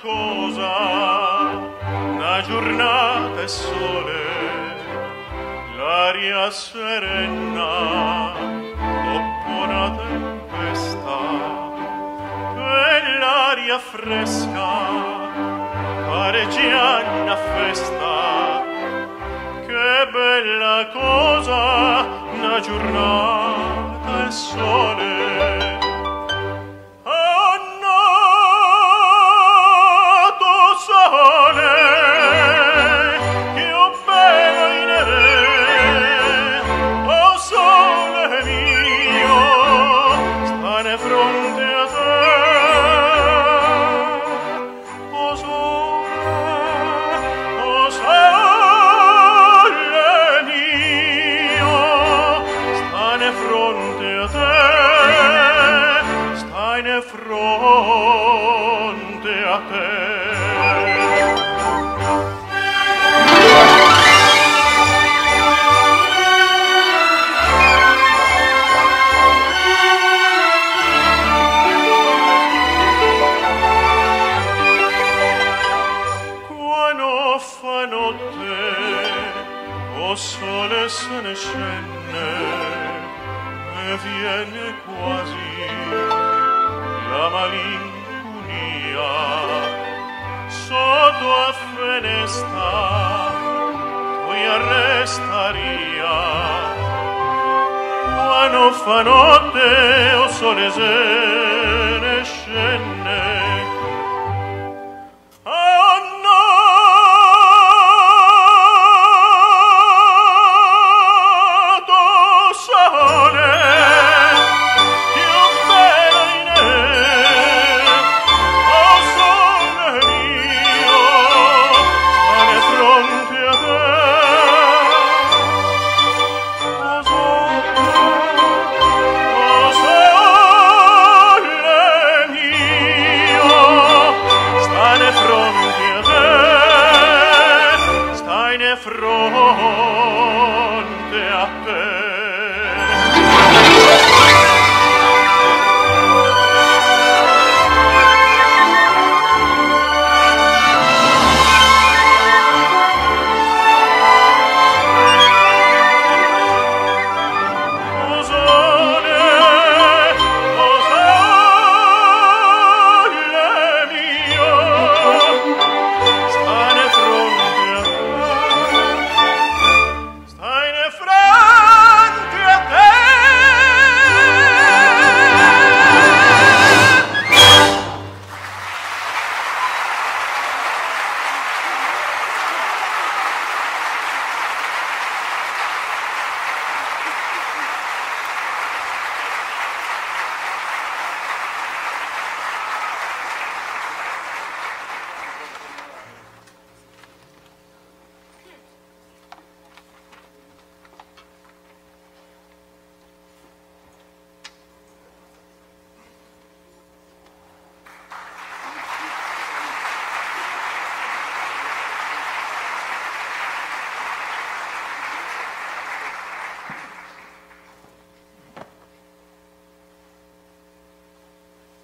cosa una giornata e sole l'aria serena dopo una tempesta quell'aria fresca pare già una festa. Che bella cosa una giornata e sole fronte a te. sole se ne scende e viene quasi la malinconia sotto a fenestra qui arrestaria. Qua fa notte o sole